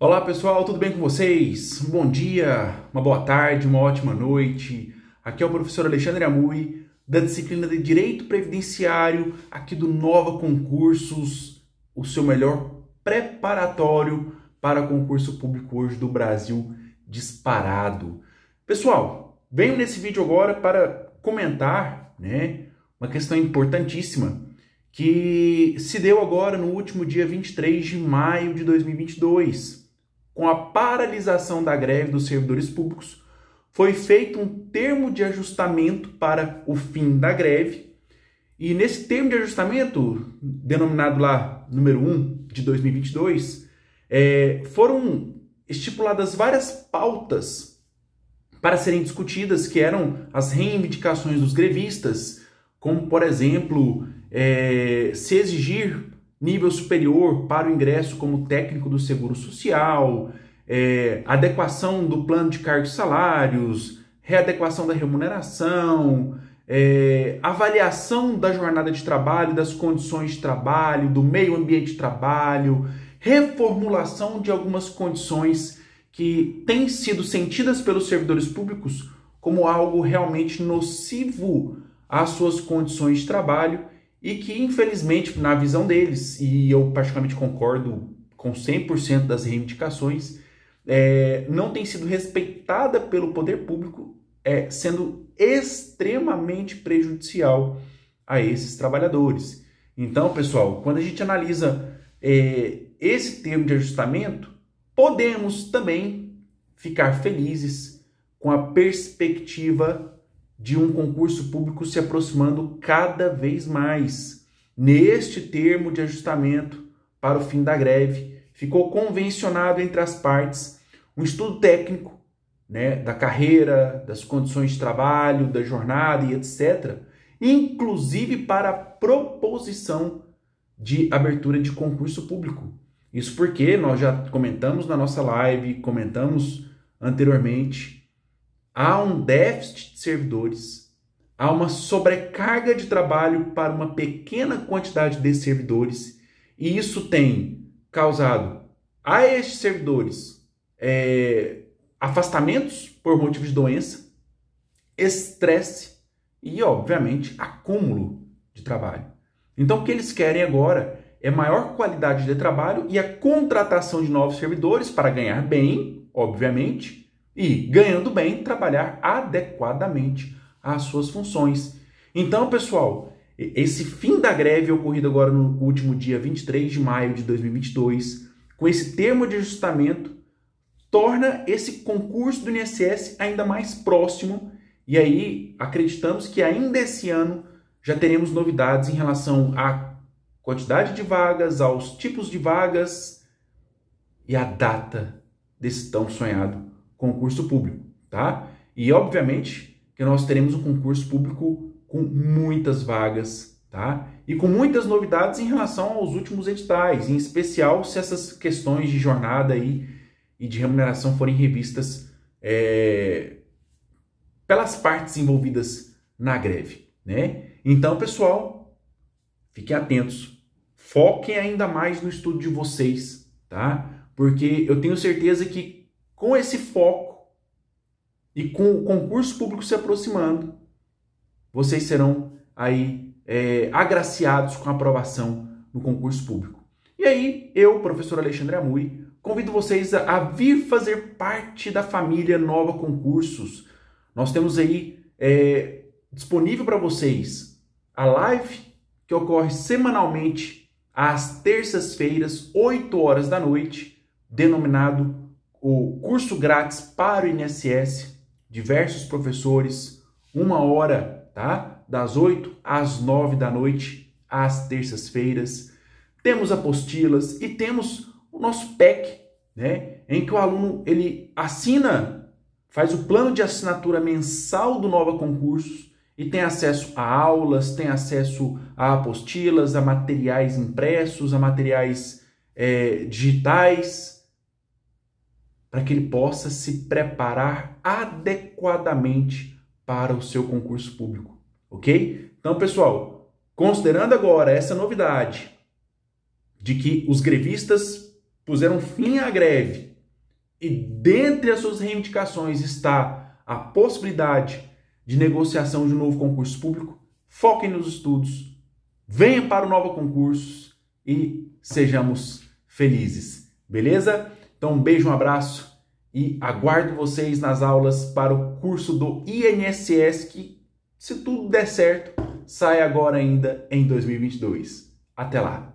Olá pessoal, tudo bem com vocês? Bom dia, uma boa tarde, uma ótima noite. Aqui é o professor Alexandre Amui, da disciplina de Direito Previdenciário, aqui do Nova Concursos, o seu melhor preparatório para concurso público hoje do Brasil disparado. Pessoal, venho nesse vídeo agora para comentar né, uma questão importantíssima que se deu agora no último dia 23 de maio de 2022. Com a paralisação da greve dos servidores públicos, foi feito um termo de ajustamento para o fim da greve. E nesse termo de ajustamento, denominado lá número 1 de 2022, é, foram estipuladas várias pautas para serem discutidas, que eram as reivindicações dos grevistas, como, por exemplo, é, se exigir nível superior para o ingresso como técnico do Seguro Social, é, adequação do plano de cargos e salários, readequação da remuneração, é, avaliação da jornada de trabalho, das condições de trabalho, do meio ambiente de trabalho, reformulação de algumas condições que têm sido sentidas pelos servidores públicos como algo realmente nocivo às suas condições de trabalho e que, infelizmente, na visão deles, e eu particularmente concordo com 100% das reivindicações, é, não tem sido respeitada pelo poder público, é, sendo extremamente prejudicial a esses trabalhadores. Então, pessoal, quando a gente analisa é, esse termo de ajustamento, podemos também ficar felizes com a perspectiva de um concurso público se aproximando cada vez mais. Neste termo de ajustamento para o fim da greve, ficou convencionado entre as partes um estudo técnico né, da carreira, das condições de trabalho, da jornada e etc., inclusive para a proposição de abertura de concurso público. Isso porque nós já comentamos na nossa live, comentamos anteriormente há um déficit de servidores, há uma sobrecarga de trabalho para uma pequena quantidade de servidores, e isso tem causado a estes servidores é, afastamentos por motivo de doença, estresse e, obviamente, acúmulo de trabalho. Então, o que eles querem agora é maior qualidade de trabalho e a contratação de novos servidores para ganhar bem, obviamente, e, ganhando bem, trabalhar adequadamente às suas funções. Então, pessoal, esse fim da greve ocorrido agora no último dia 23 de maio de 2022, com esse termo de ajustamento, torna esse concurso do INSS ainda mais próximo e aí acreditamos que ainda esse ano já teremos novidades em relação à quantidade de vagas, aos tipos de vagas e à data desse tão sonhado concurso público, tá? E obviamente que nós teremos um concurso público com muitas vagas, tá? E com muitas novidades em relação aos últimos editais, em especial se essas questões de jornada aí e de remuneração forem revistas é, pelas partes envolvidas na greve, né? Então, pessoal, fiquem atentos, foquem ainda mais no estudo de vocês, tá? Porque eu tenho certeza que com esse foco e com o concurso público se aproximando, vocês serão aí é, agraciados com a aprovação no concurso público. E aí, eu, professor Alexandre Amui, convido vocês a, a vir fazer parte da família Nova Concursos. Nós temos aí é, disponível para vocês a live que ocorre semanalmente às terças-feiras, 8 horas da noite, denominado o curso grátis para o INSS, diversos professores, uma hora, tá? Das 8 às 9 da noite, às terças-feiras. Temos apostilas e temos o nosso PEC, né? Em que o aluno ele assina, faz o plano de assinatura mensal do Nova Concursos e tem acesso a aulas, tem acesso a apostilas, a materiais impressos, a materiais é, digitais, para que ele possa se preparar adequadamente para o seu concurso público, ok? Então, pessoal, considerando agora essa novidade de que os grevistas puseram fim à greve e dentre as suas reivindicações está a possibilidade de negociação de um novo concurso público, foquem nos estudos, venham para o novo concurso e sejamos felizes, beleza? Então um beijo, um abraço e aguardo vocês nas aulas para o curso do INSS que, se tudo der certo, sai agora ainda em 2022. Até lá!